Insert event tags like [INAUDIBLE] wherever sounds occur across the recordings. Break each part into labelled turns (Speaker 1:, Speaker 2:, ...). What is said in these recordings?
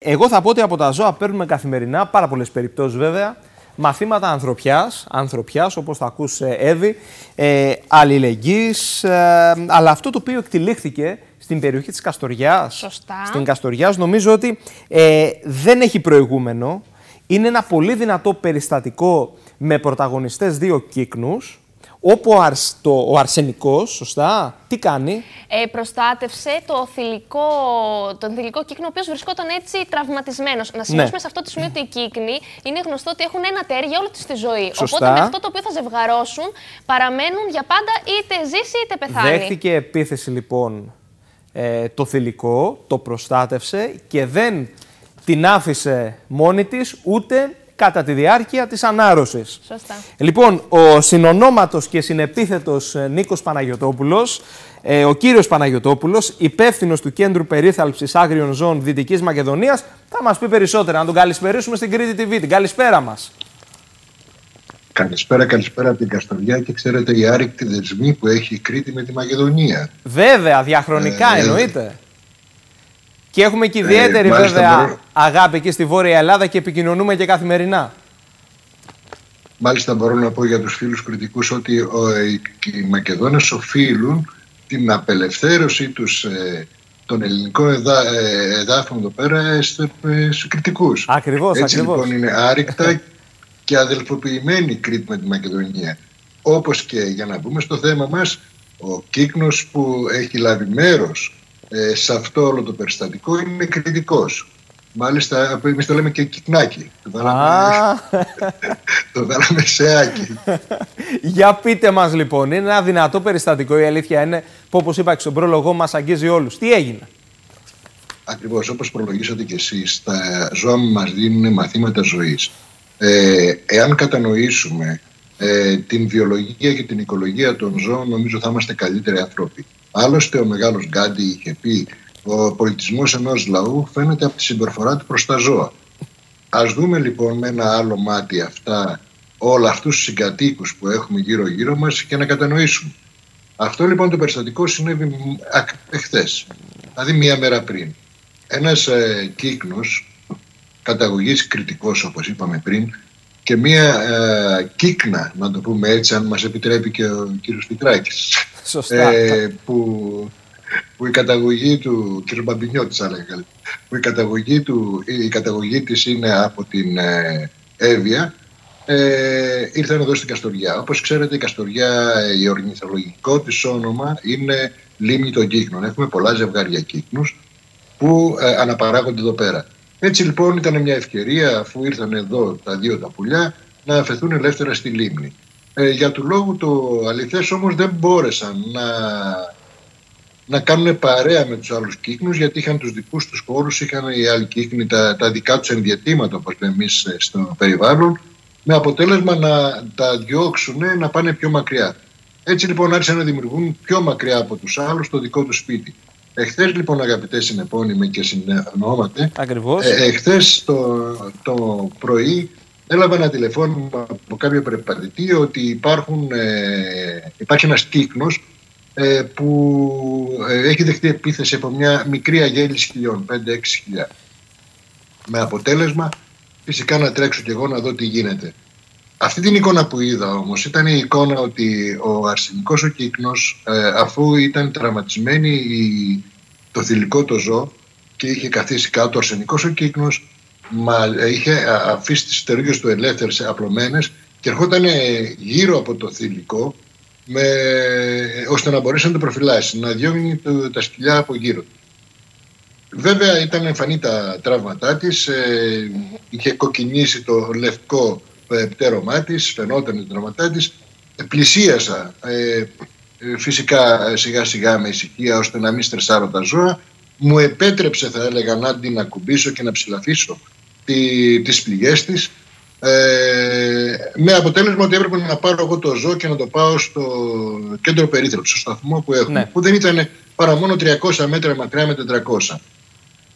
Speaker 1: Εγώ θα πω ότι από τα ζώα παίρνουμε καθημερινά, πάρα πολλές περιπτώσεις βέβαια, μαθήματα ανθρωπιάς, ανθρωπιάς όπως θα ακούσει Εύη, ε, αλληλεγγύης, ε, αλλά αυτό το οποίο εκτελήχθηκε στην περιοχή της Καστοριάς,
Speaker 2: Σωστά.
Speaker 1: στην Καστοριάς, νομίζω ότι ε, δεν έχει προηγούμενο. Είναι ένα πολύ δυνατό περιστατικό με πρωταγωνιστές δύο κύκνους, όπου ο, αρς, το, ο αρσενικός, σωστά, τι κάνει;
Speaker 2: Ε, προστάτευσε το θηλυκό, τον θηλυκό κύκνο, ο οποίος βρισκόταν έτσι τραυματισμένος. Να σημειώσουμε
Speaker 1: Ναι.
Speaker 2: σε αυτό το σημείο ότι οι κύκνοι είναι γνωστό ότι έχουν ένα τέρι για όλη του τη ζωή.
Speaker 1: Σωστά.
Speaker 2: Οπότε με αυτό το οποίο θα ζευγαρώσουν παραμένουν για πάντα είτε ζήσει είτε πεθάνει.
Speaker 1: Δέχτηκε επίθεση λοιπόν ε, το θηλυκό, το προστάτευσε και δεν την άφησε μόνη της ούτε κατά τη διάρκεια της ανάρρωσης.
Speaker 2: Σωστά.
Speaker 1: Λοιπόν, ο συνονόματος και συνεπίθετος ε, Νίκος Παναγιωτόπουλος, ε, ο κύριος Παναγιωτόπουλος, υπεύθυνος του Κέντρου Περίθαλψης Άγριων Ζώων Δυτικής Μακεδονίας, θα μας πει περισσότερα. Να τον καλησπερίσουμε στην Κρήτη TV. Την καλησπέρα μας.
Speaker 3: Καλησπέρα, καλησπέρα από την Καστοριά και ξέρετε η άρρηκτη δεσμή που έχει η Κρήτη με τη Μακεδονία.
Speaker 1: Βέβαια, διαχρονικά
Speaker 3: Ε,
Speaker 1: εννοείται. Και έχουμε και ιδιαίτερη
Speaker 3: μάλιστα,
Speaker 1: βέβαια
Speaker 3: μπορώ-
Speaker 1: αγάπη εκεί στη Βόρεια Ελλάδα και επικοινωνούμε και καθημερινά.
Speaker 3: Μάλιστα μπορώ να πω για τους φίλους κριτικούς ότι ο, οι, οι Μακεδόνες οφείλουν την απελευθέρωσή τους ε, των ελληνικών εδά, ε, εδάφων εδώ πέρα ε, στο- ε, στους κριτικούς.
Speaker 1: Ακριβώς,
Speaker 3: Έτσι
Speaker 1: ακριβώς.
Speaker 3: λοιπόν είναι άρρηκτα [LAUGHS] και αδελφοποιημένη η Κρήτη με τη Μακεδονία. Όπως και για να μπούμε στο θέμα μας, ο κύκνος που έχει λάβει μέρος ε, σε αυτό όλο το περιστατικό είναι κριτικός. Μάλιστα, εμείς το λέμε και κυκνάκι. Το βάλαμε,
Speaker 1: Α, [LAUGHS]
Speaker 3: το βάλαμε σε άκι.
Speaker 1: για πείτε μας λοιπόν, είναι ένα δυνατό περιστατικό. Η αλήθεια είναι που όπως είπα και στον πρόλογο μας αγγίζει όλους. Τι έγινε;
Speaker 3: Ακριβώς, όπως προλογίσατε και εσείς, τα ζώα μας δίνουν μαθήματα ζωής. Ε, εάν κατανοήσουμε ε, την βιολογία και την οικολογία των ζώων, νομίζω θα είμαστε καλύτεροι άνθρωποι. Άλλωστε, ο μεγάλος Γκάντι είχε πει ο πολιτισμός ενός λαού φαίνεται από τη συμπεριφορά του προς τα ζώα. Ας δούμε λοιπόν με ένα άλλο μάτι αυτά όλα αυτούς τους συγκατοίκους που έχουμε γύρω-γύρω μας και να κατανοήσουμε. Αυτό λοιπόν το περιστατικό συνέβη εχθές, δηλαδή μία μέρα πριν. Ένας ε, κύκνος καταγωγής κριτικός όπως είπαμε πριν και μία ε, κύκνα, να το πούμε έτσι, αν μας επιτρέπει και ο κύριος Πιτράκης,
Speaker 1: Σωστά.
Speaker 3: ε, που, που η καταγωγή του, κύριο Μπαμπινιώτης θα έλεγα, καλύτερα, που η καταγωγή, του, η καταγωγή της είναι από την ε, Εύβοια, ε, ήρθαν εδώ στην Καστοριά. Όπως ξέρετε η Καστοριά, ε, η ορνηθολογικό της όνομα είναι λίμνη των κύκνων. Έχουμε πολλά ζευγάρια κύκνους που ε, αναπαράγονται εδώ πέρα. Έτσι λοιπόν ήταν μια ευκαιρία αφού ήρθαν εδώ τα δύο τα πουλιά να αφαιθούν ελεύθερα στη λίμνη. Ε, για του λόγου το αληθές όμως δεν μπόρεσαν να, να κάνουν παρέα με τους άλλους κύκνους γιατί είχαν τους δικούς τους χώρους, είχαν οι άλλοι κύκνοι τα, τα δικά τους ενδιατήματα όπως λέμε εμείς ε, στο περιβάλλον με αποτέλεσμα να τα διώξουν να πάνε πιο μακριά. Έτσι λοιπόν άρχισαν να δημιουργούν πιο μακριά από τους άλλους το δικό τους σπίτι. Εχθές λοιπόν αγαπητές συνεπώνυμοι και συνεννόματε,
Speaker 1: Ακριβώς.
Speaker 3: ε, εχθές το, το πρωί έλαβα ένα τηλεφώνημα από κάποιο περιπατητή ότι υπάρχουν, ε, υπάρχει ένας κύκνος ε, που ε, έχει δεχτεί επίθεση από μια μικρή αγέλη χιλιών, 5-6 χιλιά. Με αποτέλεσμα φυσικά να τρέξω κι εγώ να δω τι γίνεται. Αυτή την εικόνα που είδα όμως ήταν η εικόνα ότι ο αρσενικός ο κύκνος ε, αφού ήταν τραυματισμένη η, το θηλυκό το ζώο και είχε καθίσει κάτω ο αρσενικός ο κύκνος μα, ε, είχε α- αφήσει τις στερούγες του ελεύθερες απλωμένες και ερχόταν γύρω από το θηλυκό με, ώστε να μπορέσει να το προφυλάσει, να διώχνει το- τα σκυλιά από γύρω του. Βέβαια ήταν εμφανή τα τραύματά της, ε, είχε κοκκινήσει το λευκό ε, πτέρωμά της, φαινόταν το τραυματά της. Ε, πλησίασα ε, ε, φυσικά ε, σιγά σιγά με ησυχία ώστε να μην στρεσάρω τα ζώα. Μου επέτρεψε θα έλεγα να την ακουμπήσω και να ψηλαφίσω τη, τις πληγές της. Ε, με αποτέλεσμα ότι έπρεπε να πάρω εγώ το ζώο και να το πάω στο κέντρο περίθαλψης, στο σταθμό που έχουμε,
Speaker 1: Ναι.
Speaker 3: που δεν ήταν παρά μόνο 300 μέτρα μακριά με 400.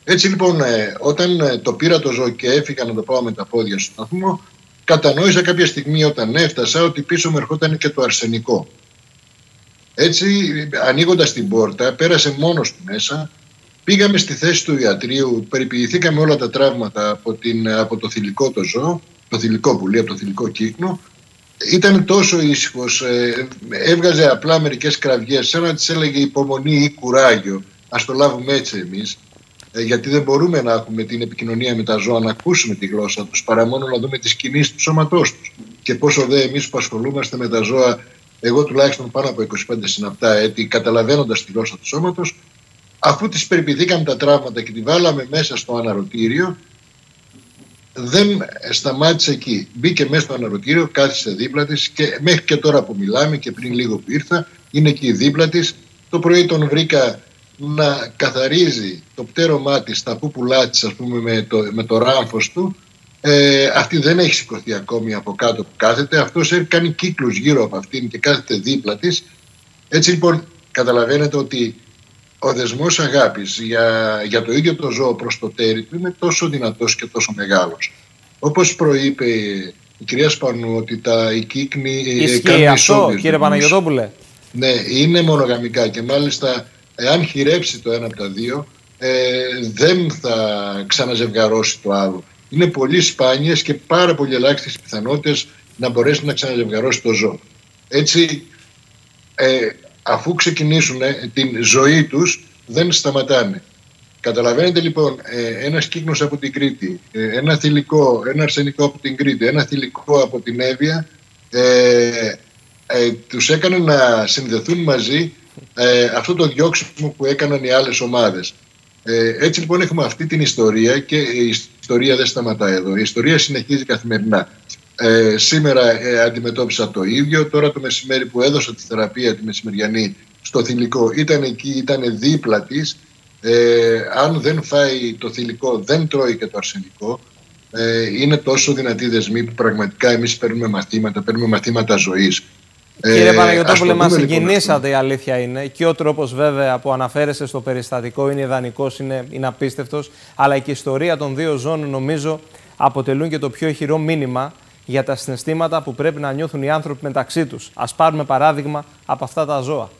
Speaker 3: Έτσι λοιπόν, ε, όταν ε, το πήρα το ζώο και έφυγα να το πάω με τα πόδια στο σταθμό, κατανόησα κάποια στιγμή όταν έφτασα ότι πίσω μου ερχόταν και το αρσενικό. Έτσι, ανοίγοντας την πόρτα, πέρασε μόνος του μέσα Πήγαμε στη θέση του ιατρίου, περιποιηθήκαμε όλα τα τραύματα από, την, από το θηλυκό το ζώο, το θηλυκό πουλί, από το θηλυκό κύκνο. Ήταν τόσο ήσυχος, ε, έβγαζε απλά μερικές κραυγές, σαν να της έλεγε υπομονή ή κουράγιο. Α το λάβουμε έτσι εμείς. Ε, γιατί δεν μπορούμε να έχουμε την επικοινωνία με τα ζώα, να ακούσουμε τη γλώσσα τους, παρά μόνο να δούμε τις κινήσεις του σώματός τους. Και πόσο δε εμείς που ασχολούμαστε με τα ζώα, εγώ τουλάχιστον πάνω από 25 συναπτά έτη, καταλαβαίνοντας τη γλώσσα του σώματος, αφού της περιποιηθήκαμε τα τραύματα και τη βάλαμε μέσα στο αναρωτήριο, δεν σταμάτησε εκεί. Μπήκε μέσα στο αναρωτήριο, κάθισε δίπλα της και μέχρι και τώρα που μιλάμε και πριν λίγο που ήρθα, είναι εκεί δίπλα της. Το πρωί τον βρήκα να καθαρίζει το πτέρωμά της, τα πούπουλά της ας πούμε με το, με το ράμφος του ε, αυτή δεν έχει σηκωθεί ακόμη από κάτω που κάθεται αυτός έχει κάνει κύκλους γύρω από αυτήν και κάθεται δίπλα της έτσι λοιπόν καταλαβαίνετε ότι ο δεσμός αγάπης για, για το ίδιο το ζώο προς το τέρι του είναι τόσο δυνατός και τόσο μεγάλος όπως προείπε η κυρία Σπανού ότι τα οι κύκνοι
Speaker 1: Ισχύει αυτό κύριε Παναγιωτόπουλε;
Speaker 3: Ναι, είναι μονογαμικά και μάλιστα εάν χειρέψει το ένα από τα δύο, ε, δεν θα ξαναζευγαρώσει το άλλο. Είναι πολύ σπάνιες και πάρα πολύ ελάχιστες πιθανότητες να μπορέσει να ξαναζευγαρώσει το ζώο. Έτσι, ε, αφού ξεκινήσουν την ζωή τους, δεν σταματάνε. Καταλαβαίνετε λοιπόν, ε, ένας κύκνος από την Κρήτη, ε, ένα θηλυκό, ένα αρσενικό από την Κρήτη, ένα θηλυκό από την Εύβοια, ε, ε, τους έκανε να συνδεθούν μαζί ε, αυτό το διώξιμο που έκαναν οι άλλες ομάδες. Ε, έτσι λοιπόν έχουμε αυτή την ιστορία και η ιστορία δεν σταματάει εδώ. Η ιστορία συνεχίζει καθημερινά. Ε, σήμερα ε, αντιμετώπισα το ίδιο. Τώρα το μεσημέρι που έδωσα τη θεραπεία τη μεσημεριανή στο θηλυκό ήταν εκεί, ήταν δίπλα της. Ε, αν δεν φάει το θηλυκό δεν τρώει και το αρσενικό. Ε, είναι τόσο δυνατοί δεσμοί που πραγματικά εμείς παίρνουμε μαθήματα, παίρνουμε μαθήματα ζωής.
Speaker 1: Κύριε ε, Παναγιώτοπουλε, μας συγκινήσατε, η αλήθεια είναι. Και ο τρόπος βέβαια που αναφέρεστε στο περιστατικό είναι ιδανικός, είναι, είναι απίστευτος. Αλλά και η ιστορία των δύο ζώων νομίζω αποτελούν και το πιο ηχηρό μήνυμα για τα συναισθήματα που πρέπει να νιώθουν οι άνθρωποι μεταξύ τους. Α πάρουμε παράδειγμα από αυτά τα ζώα.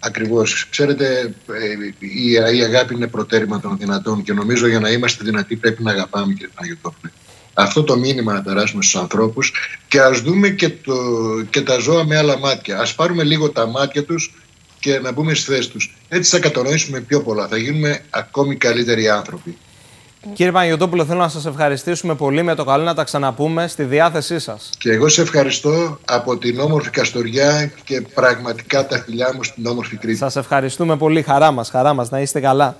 Speaker 3: Ακριβώς. Ξέρετε, ε, η αγάπη είναι προτέρημα των δυνατών και νομίζω για να είμαστε δυνατοί πρέπει να αγαπάμε, κύριε Παναγιώτοπουλε αυτό το μήνυμα να περάσουμε στους ανθρώπους και ας δούμε και, το, και τα ζώα με άλλα μάτια. Ας πάρουμε λίγο τα μάτια τους και να μπούμε στις θέσεις τους. Έτσι θα κατανοήσουμε πιο πολλά, θα γίνουμε ακόμη καλύτεροι άνθρωποι.
Speaker 1: Κύριε Παναγιωτόπουλο, θέλω να σας ευχαριστήσουμε πολύ με το καλό να τα ξαναπούμε στη διάθεσή σας.
Speaker 3: Και εγώ σε ευχαριστώ από την όμορφη Καστοριά και πραγματικά τα φιλιά μου στην όμορφη Κρήτη.
Speaker 1: Σας ευχαριστούμε πολύ, χαρά μας, χαρά μας, να είστε καλά.